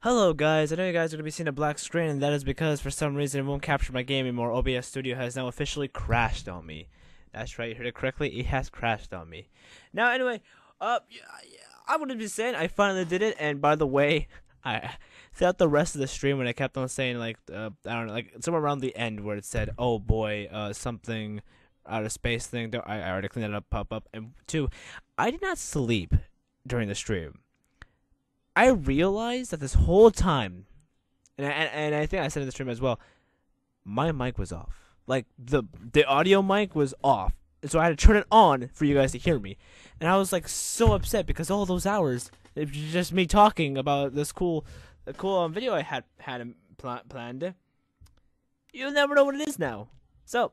Hello guys, I know you guys are going to be seeing a black screen and that is because for some reason it won't capture my game anymore. OBS Studio has now officially crashed on me. That's right, you heard it correctly, it has crashed on me. Now anyway, uh, I would have been saying I finally did it and by the way, I throughout the rest of the stream when I kept on saying like, uh, I don't know, like somewhere around the end where it said, oh boy, uh, something out of space thing, I, I already cleaned it up, pop up, and two, I did not sleep during the stream. I realized that this whole time, and I, and I think I said in the stream as well, my mic was off. Like the the audio mic was off, so I had to turn it on for you guys to hear me. And I was like so upset because all those hours, it was just me talking about this cool, cool um, video I had had pl- planned. You'll never know what it is now. So,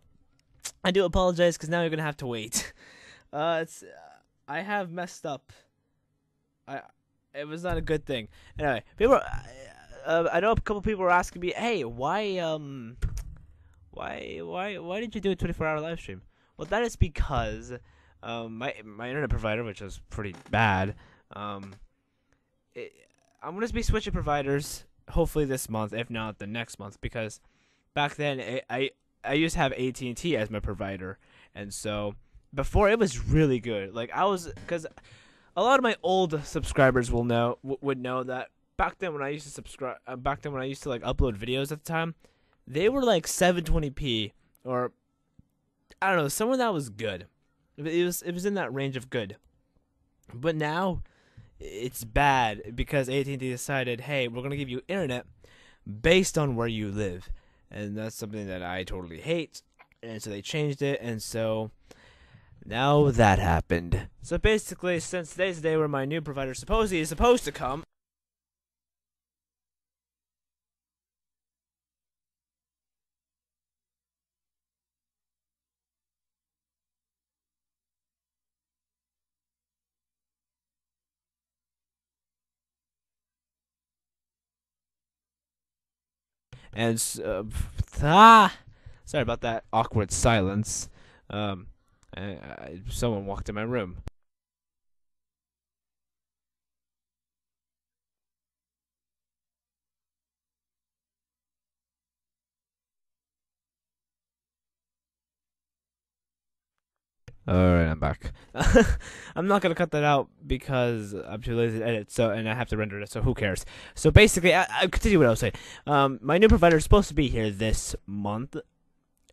I do apologize because now you're gonna have to wait. Uh, it's I have messed up. I it was not a good thing. Anyway, people, uh, I know a couple people were asking me, "Hey, why, um, why, why, why did you do a 24-hour live stream?" Well, that is because, um, my my internet provider, which was pretty bad, um, it, I'm gonna be switching providers hopefully this month, if not the next month, because back then I I, I used to have AT&T as my provider, and so before it was really good. Like I was, because a lot of my old subscribers will know w- would know that back then when I used to subscribe, uh, back then when I used to like upload videos at the time, they were like 720p or I don't know, someone that was good. It was it was in that range of good. But now it's bad because AT&T decided, "Hey, we're going to give you internet based on where you live." And that's something that I totally hate. And so they changed it and so now that happened. So basically, since today's the day where my new provider supposedly is supposed to come, and uh, ah, sorry about that awkward silence. Um, I, I, someone walked in my room. Alright, I'm back. I'm not gonna cut that out because I'm too lazy to edit, so and I have to render it, so who cares? So basically, I, I continue what I was saying. Um, my new provider is supposed to be here this month,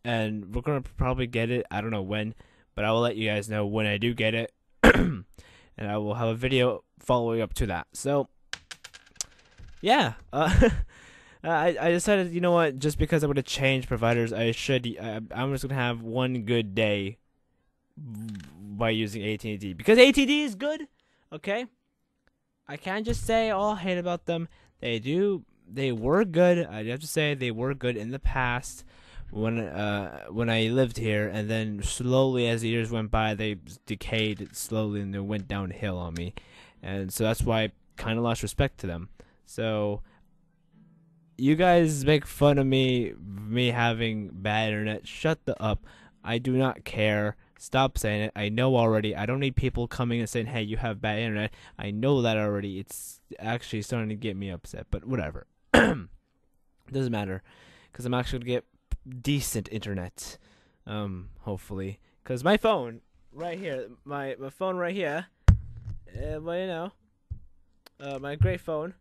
and we're gonna probably get it. I don't know when but I will let you guys know when I do get it, and I will have a video following up to that. So, yeah, uh, I I decided you know what, just because I'm gonna change providers, I should I, I'm just gonna have one good day by using AT&T because AT&T is good. Okay, I can't just say all hate about them. They do. They were good. I have to say they were good in the past when uh when I lived here, and then slowly as the years went by, they decayed slowly and they went downhill on me, and so that's why I kind of lost respect to them. So you guys make fun of me me having bad internet. Shut the up. I do not care. Stop saying it. I know already. I don't need people coming and saying, "Hey, you have bad internet." I know that already. It's actually starting to get me upset, but whatever. Doesn't matter because I'm actually gonna get decent internet. Um, hopefully, because my phone right here, my my phone right here, uh, well, you know, uh, my great phone.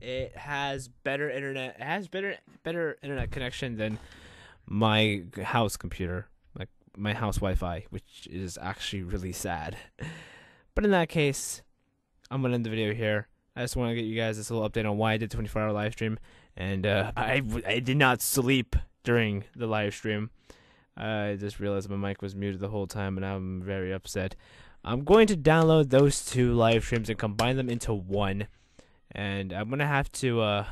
It has better internet. It has better better internet connection than my house computer, like my house Wi-Fi, which is actually really sad. But in that case, I'm gonna end the video here. I just want to get you guys this little update on why I did 24 hour live stream and uh, I I did not sleep during the live stream. I just realized my mic was muted the whole time, and I'm very upset. I'm going to download those two live streams and combine them into one, and I'm gonna have to uh,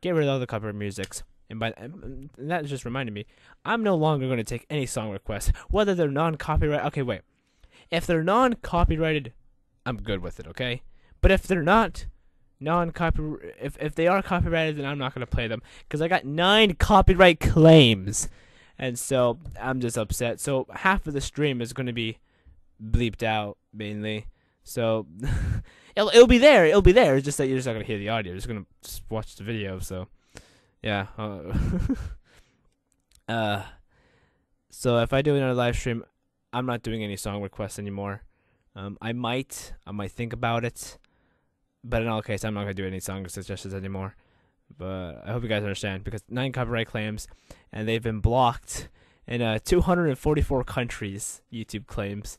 get rid of all the cover musics. And by and that just reminded me, I'm no longer going to take any song requests, whether they're non-copyright. Okay, wait. If they're non-copyrighted, I'm good with it. Okay, but if they're not, non-copy if if they are copyrighted then I'm not going to play them cuz I got 9 copyright claims. And so I'm just upset. So half of the stream is going to be bleeped out mainly. So It'll, it'll be there. It'll be there. It's just that you're just not gonna hear the audio. You're just gonna just watch the video. So, yeah. Uh, uh, so if I do another live stream, I'm not doing any song requests anymore. Um, I might, I might think about it, but in all cases, I'm not gonna do any song suggestions anymore. But I hope you guys understand because nine copyright claims, and they've been blocked in uh 244 countries. YouTube claims,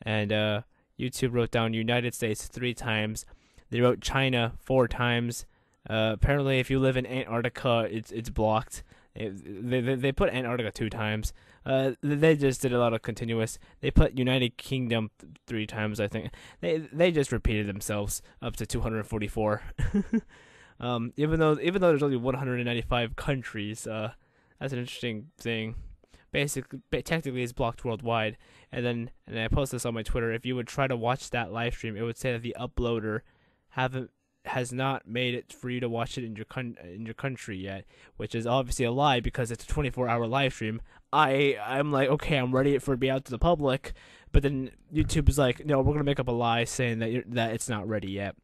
and uh YouTube wrote down United States three times. They wrote China four times. Uh, apparently, if you live in Antarctica, it's it's blocked. They, they they put Antarctica two times. Uh, they just did a lot of continuous. They put United Kingdom th- three times, I think. They they just repeated themselves up to 244. um, even though even though there's only 195 countries, uh, that's an interesting thing. Basically, technically, it's blocked worldwide. And then, and I post this on my Twitter. If you would try to watch that live stream, it would say that the uploader haven't has not made it for you to watch it in your con- in your country yet, which is obviously a lie because it's a 24-hour live stream. I I'm like, okay, I'm ready for it to be out to the public, but then YouTube is like, no, we're gonna make up a lie saying that that it's not ready yet.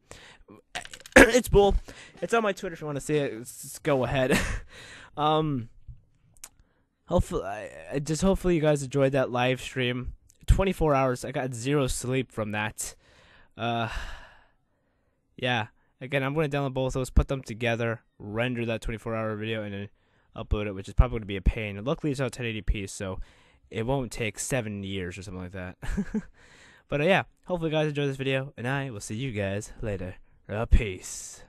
it's bull. It's on my Twitter if you want to see it. Just go ahead. um, hopefully, I just hopefully you guys enjoyed that live stream. 24 hours. I got zero sleep from that. Uh, yeah. Again, I'm going to download both of those, put them together, render that 24 hour video, and then upload it, which is probably going to be a pain. Luckily, it's on 1080p, so it won't take seven years or something like that. but uh, yeah, hopefully, you guys enjoy this video, and I will see you guys later. Uh, peace.